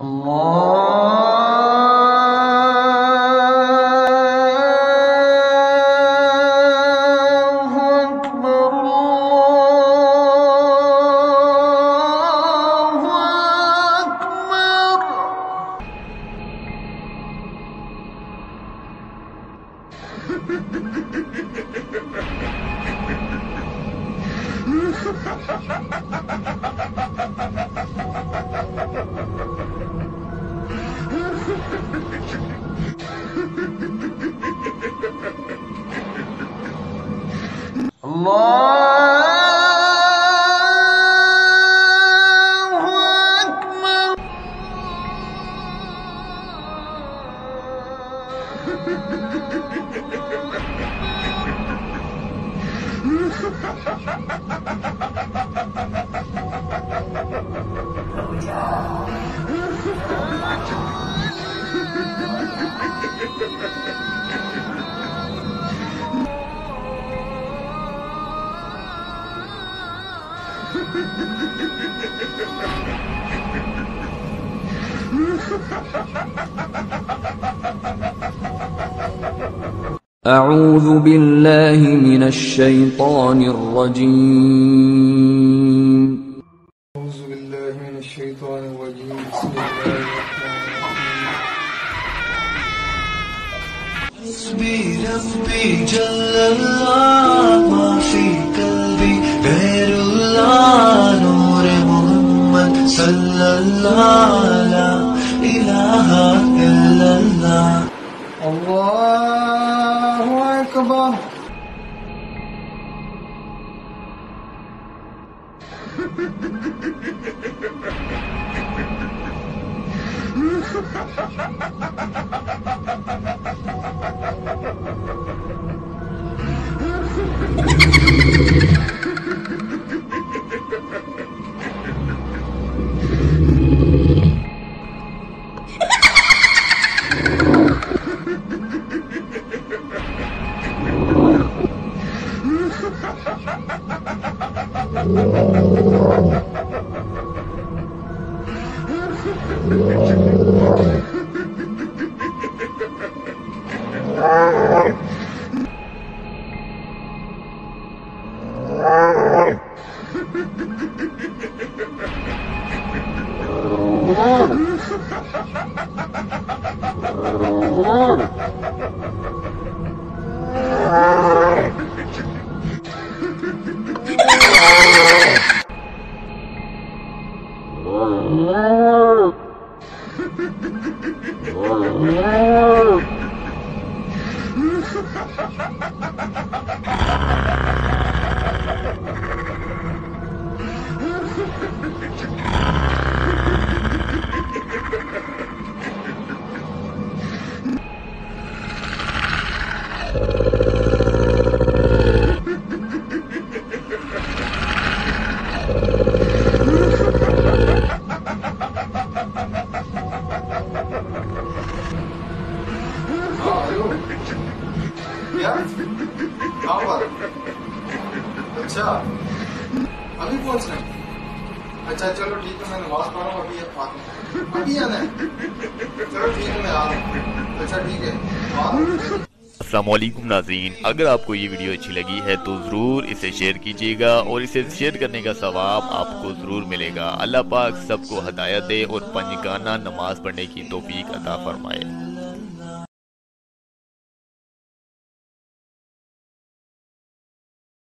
الله أكبر الله أكبر. Oh, yeah. أعوذ بالله من الشيطان الرجيم. أعوذ بالله من الشيطان الرجيم. بسم الله الرحمن الرحيم. حسبي ربي جل الله الله لا إله إلا إلله. الله أكبر. Oh, Ha ha ha ha ha! कहाँ पर अच्छा अभी पहुँच रहे अच्छा चलो ठीक है मैं नमाज़ पढ़ रहा हूँ अभी हैं अभी आना है। चलो ठीक है, मैं आ रहा हूँ। अच्छा ठीक है बाद असलम नाजरीन। अगर आपको ये वीडियो अच्छी लगी है तो ज़रूर इसे शेयर कीजिएगा और इसे शेयर करने का सवाब आपको ज़रूर मिलेगा। अल्लाह पाक सबको हदायत दे और पंजगाना नमाज़ पढ़ने की तोफीक अता फरमाए।